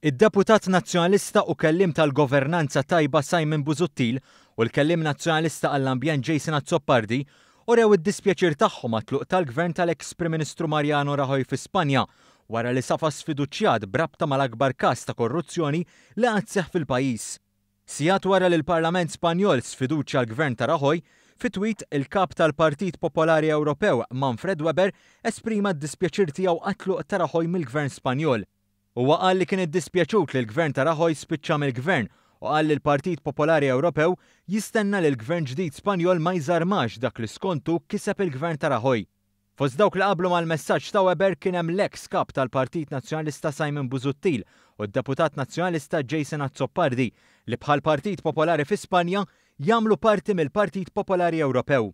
Id-Deputat Nazzjonalista u Kelliem tal-Governanza Tajba Simon Busuttil u l-Kelliem Nazzjonalista għall-Ambjent Jason Azzopardi urew id-dispjaċir tagħhom għat-tluq tal-Gvern tal-eks Prim Ministru Mariano Rajoy fi Spanja wara li safa sfiduċjat b'rabta mal-akbar każ ta' korruzzjoni li qatt seħħ fil-pajjiż. Sigħat wara li l-Parlament Spanjol sfiduċja l-Gvern ta' Rajoy, fi tweet il-Kap tal-Partit Popolari Ewropew, Manfred Weber, esprima d-dispjaċir tiegħu għat-tluq ta' Rajoy mill-Gvern Spanjol. Huwa qal li kien iddispjaċut li l-Gvern ta' Rajoy spiċċa mill-Gvern u qal li l-Partit Popolari Ewropew jistenna li l-Gvern ġdid Spanjol ma jżarmax dak li skont hu kiseb il-Gvern ta' Rajoy. Fost dawk li qablu mal-messaġġ ta' Weber kien hemm l-eks Kap tal-Partit Nazzjonalista Simon Busuttil u d-Deputat Nazzjonalista Jason Azzopardi li bħall-Partit Popolari fi Spanja jagħmlu parti mill-Partit Popolari Ewropew.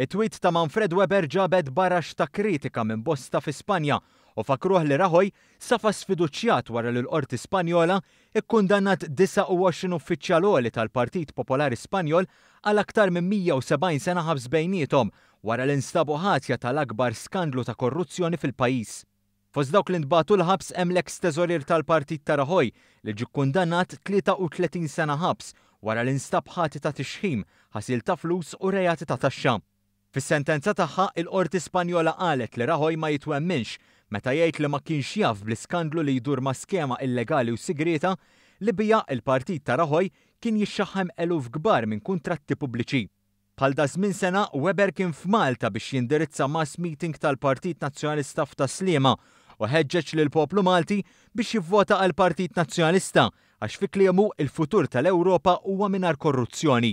It-tweet ta' Manfred Weber ġabed baraxx ta' kritika minn bosta fi Spanja u fakkruh li Rajoy safa sfiduċjat wara li l-Qorti Spanjola kkundannat 29 uffiċjal għoli tal-Partit Popolari Spanjol għal aktar minn 170 sena ħabs bejniethom wara li nstabu ħatja tal-akbar skandlu ta' korruzzjoni fil-pajjiż. Fost dawk li ntbagħtu l-ħabs hemm l-eks teżorier tal-partit ta' Rajoy li ġie kkundannat 33 sena ħabs wara li nstab ħati ta' tixħim, ħasil ta' flus u reati ta' taxxa. Fis-sentenza tagħha, il-Qorti Spanjola qalet li Rajoy ma jitwemminx meta jgħid li ma kienx jaf bl-iskandlu li jdur ma' skema illegali u sigrieta li biha l-partit ta' Rajoy kien jixxaħħem eluf kbar minn kuntratti pubbliċi. Bħal daż-żmien sena, Weber kien f'Malta biex jindirizza mass meeting tal-Partit Nazzjonalista f'Tas-Sliema u ħeġġeġ lill-poplu Malti biex jivvota għall-Partit Nazzjonalista għax fi kliemu l-futur tal-Ewropa huwa mingħajr korruzzjoni.